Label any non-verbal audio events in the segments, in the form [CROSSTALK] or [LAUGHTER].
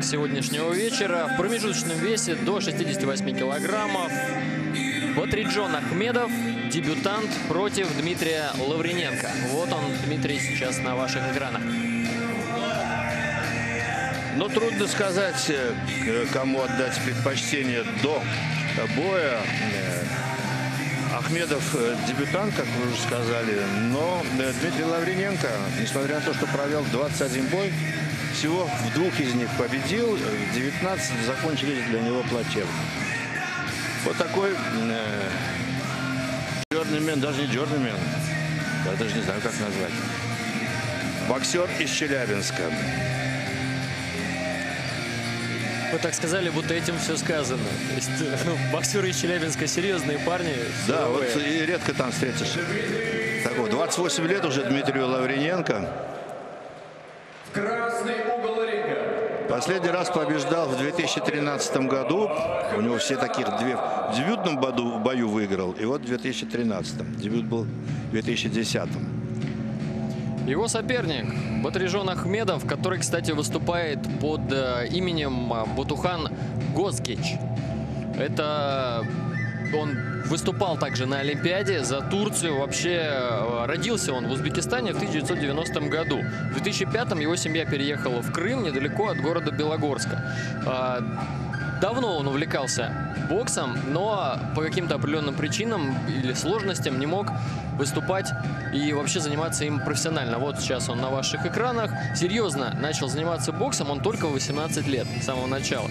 Поединок сегодняшнего вечера. В промежуточном весе до 68 килограммов. Батриджон Ахмедов, дебютант против Дмитрия Лаврененко. Вот он, Дмитрий, сейчас на ваших экранах. Но трудно сказать, э, кому отдать предпочтение до боя. Э, Ахмедов э, дебютант, как вы уже сказали, но Дмитрий Лаврененко, несмотря на то, что провел 21 бой, всего в двух из них победил, э, 19 закончились для него плачевно. Вот такой э, джорнимен, даже не джорнимен, я даже не знаю, как назвать. Боксер из Челябинска. Вы так сказали, будто этим все сказано. То есть, [LAUGHS] ну, боксеры из Челябинска серьезные парни. Да, вот и редко там встретишь. Такого. 28 лет уже Дмитрию Лаврененко. Красный угол ринга. Последний раз побеждал в 2013 году. У него все таких две. В дебютном бою, бою выиграл. И вот в 2013. Дебют был в 2010. Его соперник Батрижон Ахмедов, который, кстати, выступает под э, именем э, Бутухан Гозгич. Это он выступал также на Олимпиаде за Турцию. Вообще э, родился он в Узбекистане в 1990 году. В 2005 его семья переехала в Крым, недалеко от города Белогорска. А, Давно он увлекался боксом, но по каким-то определенным причинам или сложностям не мог выступать и вообще заниматься им профессионально. Вот сейчас он на ваших экранах. Серьезно начал заниматься боксом он только в 18 лет, с самого начала.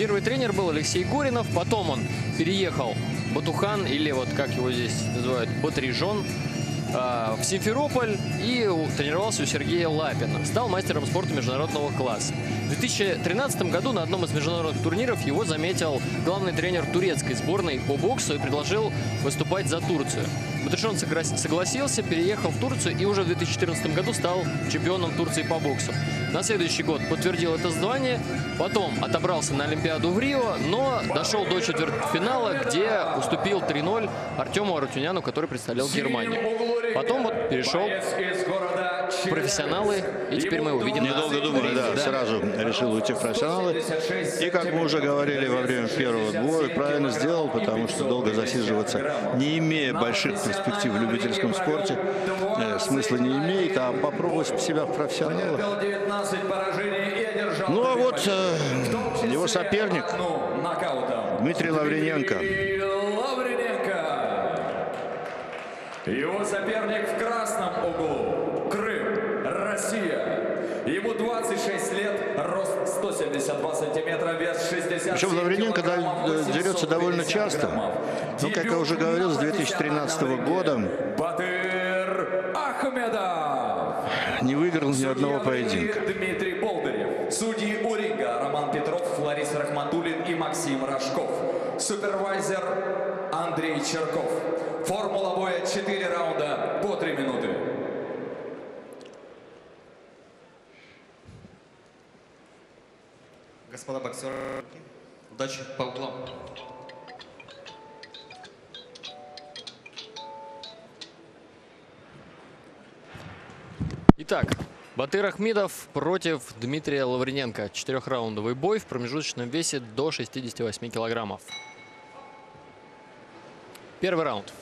Первый тренер был Алексей Горинов, потом он переехал Батухан, или вот как его здесь называют, Батрижон, а, в Симферополь и тренировался у Сергея Лапина. Стал мастером спорта международного класса. В 2013 году на одном из международных турниров его заметил главный тренер турецкой сборной по боксу и предложил выступать за Турцию. Согра- согласился, переехал в Турцию и уже в 2014 году стал чемпионом Турции по боксу. На следующий год подтвердил это звание, потом отобрался на Олимпиаду в Рио, но дошел до четвертьфинала, где уступил 3-0 Артему Арутюняну, который представлял Германию. Потом вот перешел Профессионалы, и теперь мы его видим. Недолго думая, да, сразу решил уйти в профессионалы. И, как мы уже говорили во время первого боя, правильно сделал, потому что долго засиживаться, не имея больших перспектив в любительском спорте, э, смысла не имеет, а попробовать себя в профессионалах. Потерпел 19 поражений и одержал Ну а вот э, его соперник. Дмитрий Лаврененко. Его соперник в красном углу. Крым, Россия. Ему 26 лет, рост 172 сантиметра, вес 60 Причем Лаврененко да- дерется довольно часто. Ну, как я уже говорил, с 2013 года Батыр Ахмедов. не выиграл ни одного поединка. Дмитрий Болдырев. Судьи у ринга Роман Петров, Лариса Рахматуллин и Максим Рожков. Супервайзер Андрей Черков. Формула боя 4 раунда по 3 минуты. Господа боксеры, удачи по углам. Итак, Батыр Ахмедов против Дмитрия Лаврененко. Четырехраундовый бой в промежуточном весе до 68 килограммов. Первый раунд.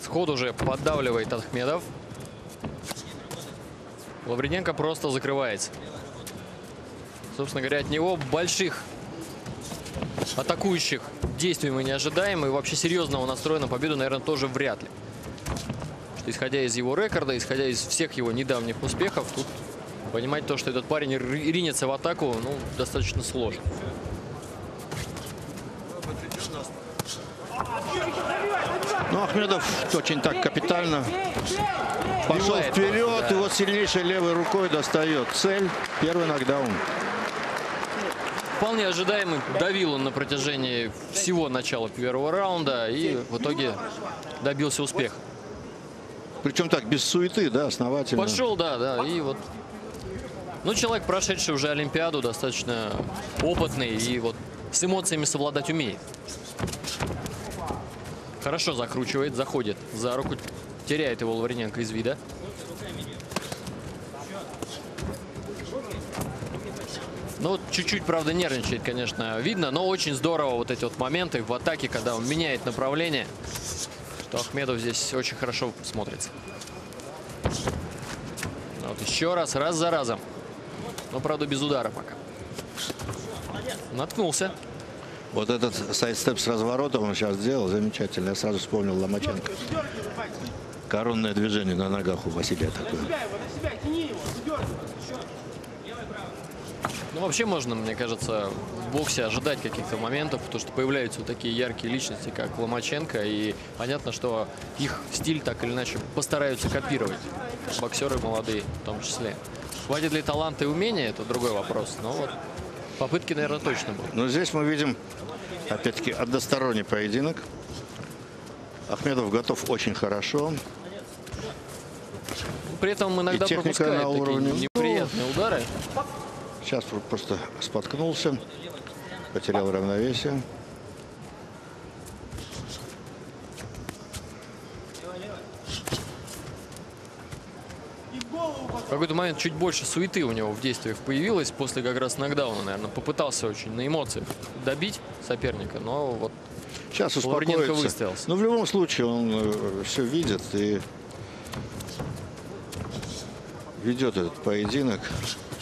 Сход уже поддавливает Ахмедов. Лаврененко просто закрывается. Собственно говоря, от него больших атакующих действий мы не ожидаем. И вообще серьезного настроя на победу, наверное, тоже вряд ли. Что, исходя из его рекорда, исходя из всех его недавних успехов, тут понимать то, что этот парень ри- ринется в атаку, ну, достаточно сложно. Ахмедов очень так капитально пошел вперед, просто, да. и вот сильнейшей левой рукой достает цель. Первый нокдаун. Вполне ожидаемый. Давил он на протяжении всего начала первого раунда и в итоге добился успеха. Причем так, без суеты, да, основательно. Пошел, да, да, и вот... Ну, человек, прошедший уже Олимпиаду, достаточно опытный и вот с эмоциями совладать умеет. Хорошо закручивает, заходит за руку. теряет его Лаврененко из вида. Ну, чуть-чуть, правда, нервничает, конечно, видно, но очень здорово вот эти вот моменты в атаке, когда он меняет направление, что Ахмедов здесь очень хорошо смотрится. Вот еще раз, раз за разом. Но, правда, без удара пока. Наткнулся. Вот этот сайдстеп с разворотом он сейчас сделал замечательно. Я сразу вспомнил Ломаченко. Коронное движение на ногах у Василия такое. Ну, вообще можно, мне кажется, в боксе ожидать каких-то моментов, потому что появляются вот такие яркие личности, как Ломаченко, и понятно, что их стиль так или иначе постараются копировать. Боксеры молодые в том числе. Хватит ли таланта и умения, это другой вопрос. Но вот попытки, наверное, точно будут. Но здесь мы видим, опять-таки, односторонний поединок. Ахмедов готов очень хорошо. При этом иногда техника пропускает на такие уровне. неприятные удары. Сейчас просто споткнулся, потерял равновесие. В какой-то момент чуть больше суеты у него в действиях появилось после как раз нокдауна, наверное. Попытался очень на эмоциях добить соперника, но вот Сейчас успокоится. выстоялся. Но в любом случае он все видит и ведет этот поединок.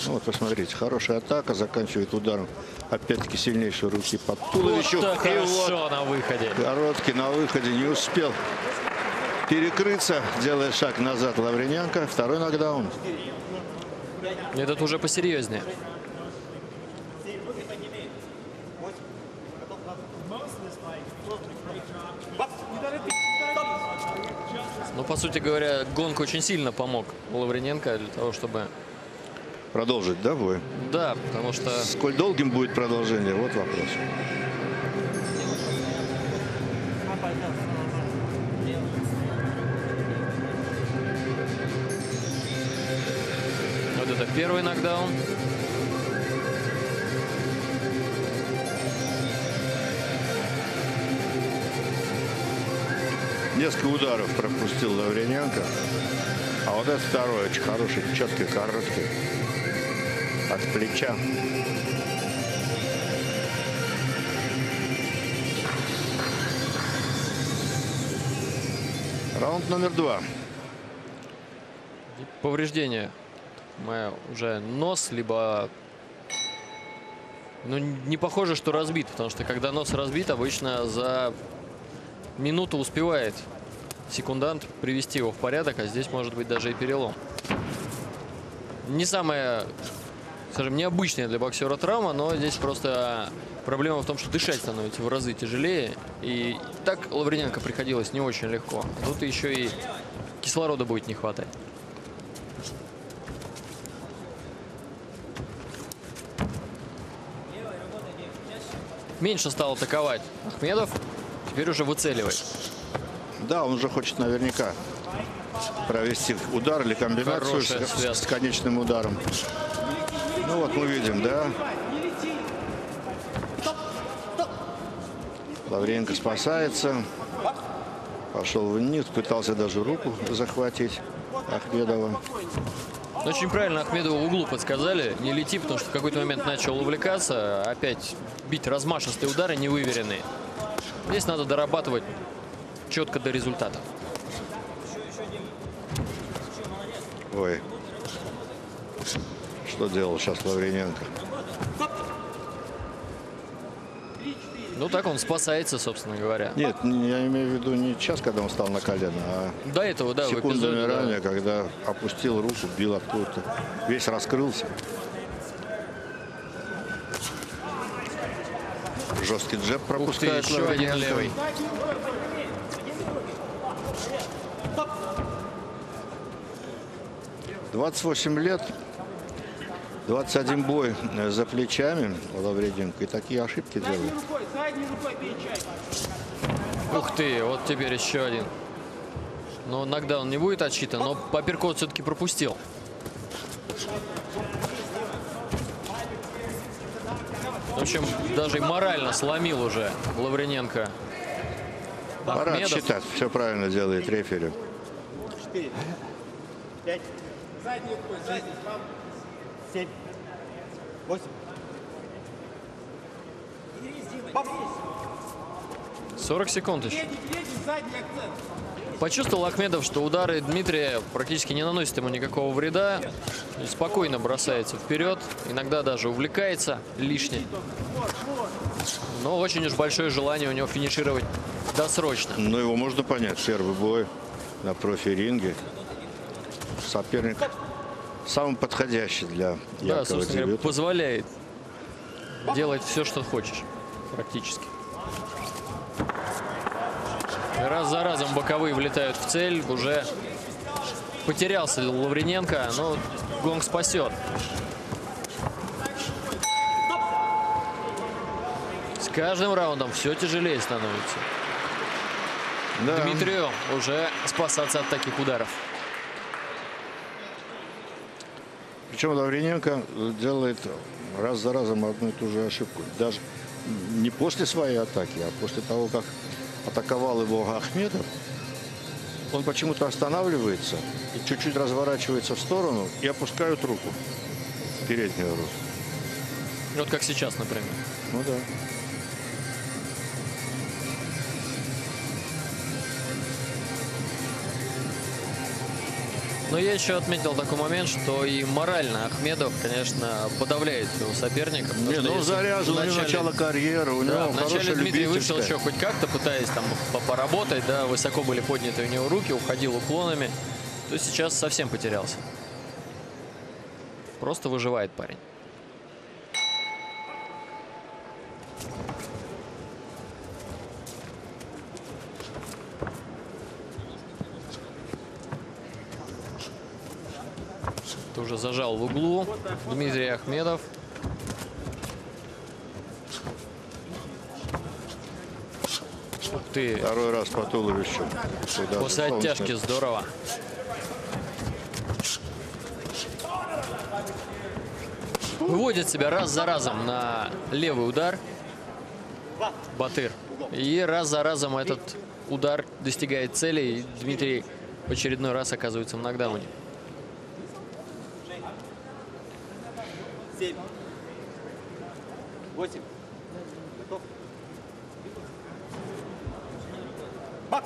Ну, вот посмотрите, хорошая атака, заканчивает ударом. Опять-таки сильнейшей руки под туловищу. вот И вот хорошо на выходе. Короткий на выходе не успел перекрыться, делая шаг назад Лаврененко. Второй нокдаун. Этот уже посерьезнее. Ну, по сути говоря, гонка очень сильно помог Лаврененко для того, чтобы... Продолжить, да, бой? Да, потому что Сколь долгим будет продолжение? Вот вопрос. Первый нокдаун. Несколько ударов пропустил Лаврененко. А вот это второй, очень хороший, четкий, короткий. От плеча. Раунд номер два. повреждение. Моя уже нос, либо... Ну, не похоже, что разбит, потому что когда нос разбит, обычно за минуту успевает секундант привести его в порядок, а здесь может быть даже и перелом. Не самая, скажем, необычная для боксера травма, но здесь просто проблема в том, что дышать становится в разы тяжелее. И так Лаврененко приходилось не очень легко. Тут еще и кислорода будет не хватать. Меньше стал атаковать Ахмедов. Теперь уже выцеливает. Да, он уже хочет наверняка провести удар или комбинацию с, с конечным ударом. Ну вот мы видим, да. Лавренко спасается. Пошел вниз, пытался даже руку захватить Ахмедова. Очень правильно Ахмедову в углу подсказали. Не лети, потому что в какой-то момент начал увлекаться. Опять бить размашистые удары невыверенные. Здесь надо дорабатывать четко до результата. Ой. Что делал сейчас Лаврененко? Ну так он спасается, собственно говоря. Нет, не- я имею в виду не сейчас, когда он стал на колено, а До этого, да, секундами эпизоде. да. ранее, когда опустил руку, бил откуда-то. Весь раскрылся. Жесткий джеб Ух ты, пропускает еще один левый. Двадцать восемь лет, 21 бой э, за плечами у Лаврененко. И такие ошибки делает. Ух ты, вот теперь еще один. Но нокдаун не будет отсчитан, но апперкот все-таки пропустил. В общем, даже и морально сломил уже Лаврененко. Пора Ахмедов. отсчитать. Все правильно делает рефери. Четыре. Пять. Задний задний. Вам. Семь. Восемь. 40 секунд еще. Почувствовал Ахмедов, что удары Дмитрия практически не наносят ему никакого вреда. Спокойно бросается вперед. Иногда даже увлекается лишне. Но очень уж большое желание у него финишировать досрочно. Но его можно понять. Первый бой на профи-ринге. Соперник самый подходящий для Да, собственно говоря, позволяет делать все, что хочешь, практически. Раз за разом боковые влетают в цель. Уже потерялся Лаврененко, но гонг спасет. С каждым раундом все тяжелее становится. Да. Дмитрию уже спасаться от таких ударов. Причем Лаврененко делает раз за разом одну и ту же ошибку. Даже не после своей атаки, а после того, как атаковал его Ахмедов, он почему-то останавливается и чуть-чуть разворачивается в сторону и опускает руку. Переднюю руку. Вот как сейчас, например. Ну да. Но я еще отметил такой момент, что и морально Ахмедов, конечно, подавляет своего соперника. Не, ну заряжен, у него начале- начало карьеры, у Да, него вначале хорошая Дмитрий вышел еще хоть как-то, пытаясь там по- поработать, да, высоко были подняты у него руки, уходил уклонами, то сейчас совсем потерялся. Просто выживает парень. Уже зажал в углу Дмитрий Ахмедов. Ух ты, Второй раз по туловищу. Туда после оттяжки здорово. Выводит себя раз за разом на левый удар. Батыр. И раз за разом этот удар достигает цели. И Дмитрий в очередной раз оказывается в нокдауне. Семь. Восемь. Готов? Бак!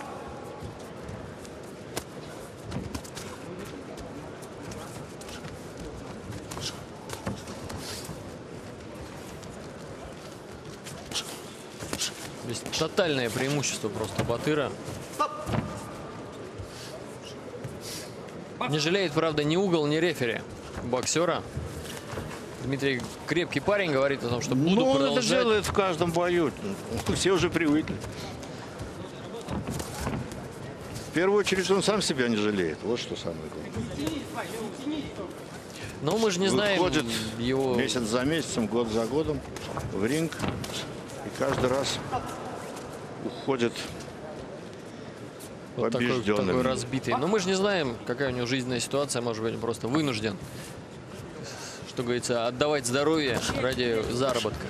Здесь тотальное преимущество просто Батыра. Не жалеет, правда, ни угол, ни рефери боксера. Дмитрий крепкий парень, говорит о том, что буду Ну, он это продолжать. делает в каждом бою. Все уже привыкли. В первую очередь он сам себя не жалеет. Вот что самое главное. Но мы же не знаем Выходит его... месяц за месяцем, год за годом в ринг. И каждый раз уходит Вот такой, такой разбитый. Но мы же не знаем, какая у него жизненная ситуация. Может быть, он просто вынужден, что говорится, отдавать здоровье ради заработка.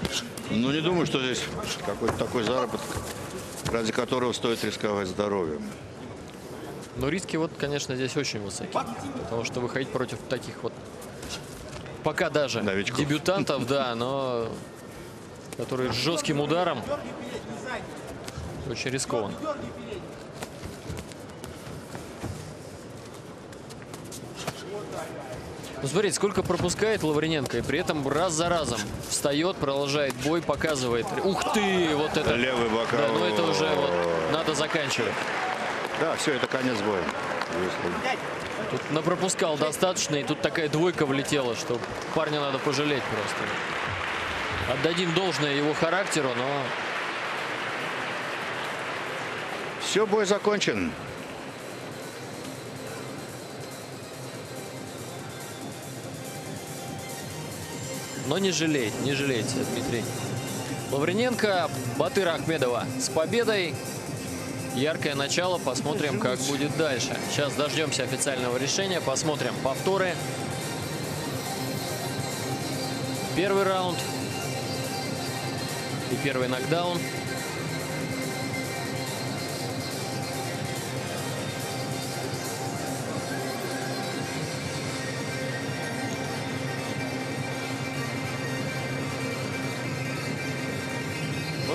Ну, не думаю, что здесь какой-то такой заработок, ради которого стоит рисковать здоровьем. Но риски вот, конечно, здесь очень высоки. Потому что выходить против таких вот пока даже Новичков. дебютантов, да, но которые с жестким ударом очень рискованно. Ну, смотрите, сколько пропускает Лаврененко, и при этом раз за разом встает, продолжает бой, показывает. Ух ты, вот это. Левый боковой. Да, ну это уже вот надо заканчивать. Да, все, это конец боя. Тут напропускал достаточно, и тут такая двойка влетела, что парня надо пожалеть просто. Отдадим должное его характеру, но Все, бой закончен. Но не жалеет, не жалеет себя Дмитрий. Лаврененко, Батыра Ахмедова с победой. Яркое начало, посмотрим, как будет дальше. Сейчас дождемся официального решения, посмотрим повторы. Первый раунд и первый нокдаун.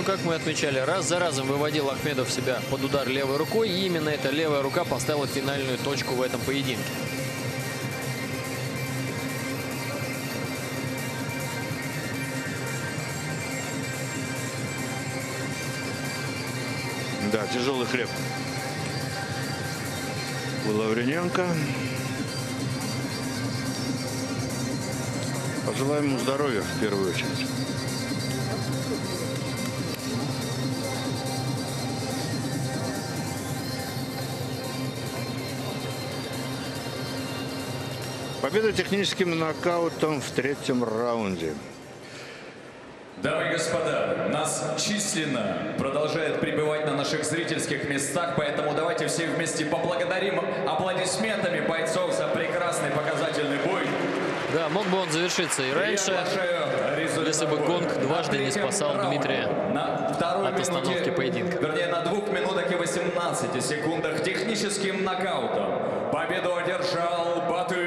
Как мы отмечали, раз за разом выводил Ахмедов себя под удар левой рукой, и именно эта левая рука поставила финальную точку в этом поединке. Да, тяжелый хлеб. У Лаврененко. Пожелаем ему здоровья в первую очередь. Победа техническим нокаутом в третьем раунде. Дамы и господа, нас численно продолжает пребывать на наших зрительских местах, поэтому давайте все вместе поблагодарим аплодисментами бойцов за прекрасный показательный бой. Да, мог бы он завершиться и раньше. Если бы боя. гонг дважды не спасал Дмитрия на второй от остановки минуте, поединка. Вернее, на двух минутах и 18 секундах техническим нокаутом победу одержал Батый